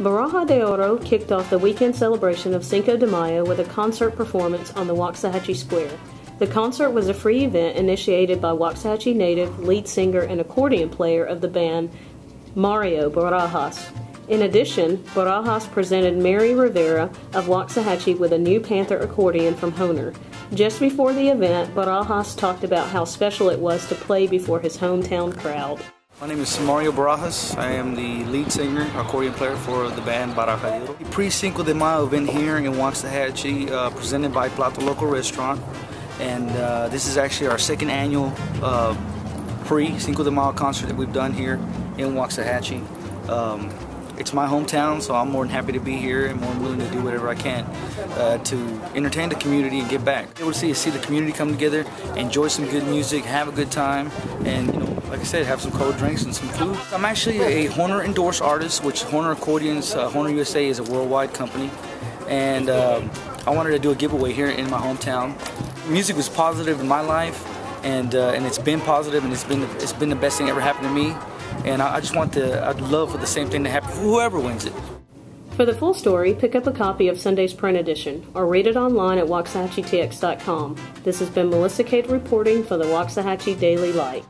Baraja de Oro kicked off the weekend celebration of Cinco de Mayo with a concert performance on the Waxahachie Square. The concert was a free event initiated by Waxahachie native, lead singer, and accordion player of the band, Mario Barajas. In addition, Barajas presented Mary Rivera of Waxahachie with a new Panther accordion from Hohner. Just before the event, Barajas talked about how special it was to play before his hometown crowd. My name is Mario Barajas. I am the lead singer, accordion player for the band Baraja de Oro. Pre-Cinco de Mayo event here in Waxahachie, uh, presented by Plato Local Restaurant. And uh, this is actually our second annual uh, pre-Cinco de Mayo concert that we've done here in Waxahachie. Um, it's my hometown, so I'm more than happy to be here and more than willing to do whatever I can uh, to entertain the community and give back. Able to see, see the community come together, enjoy some good music, have a good time, and you know, like I said, have some cold drinks and some food. I'm actually a Hohner endorsed artist, which Hohner Accordions, uh, Hohner USA is a worldwide company, and um, I wanted to do a giveaway here in my hometown. Music was positive in my life, and uh, and it's been positive, and it's been it's been the best thing ever happened to me. And I, just want the I'd love for the same thing to happen for whoever wins it. For the full story, pick up a copy of Sunday's print edition or read it online at waxahachie This has been Melissa Cade reporting for the Waxahachie Daily Light.